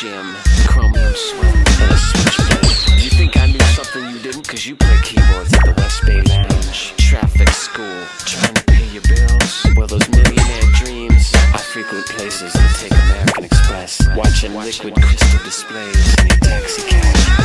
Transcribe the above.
gym. Chromium sweat and a switchblade. You think I knew something you didn't? Cause you play keyboards at the West Bay Lounge. Traffic school. Trying to pay your bills. Well, those millionaire dreams. I frequent places that take American Express. Watching liquid crystal displays in your taxi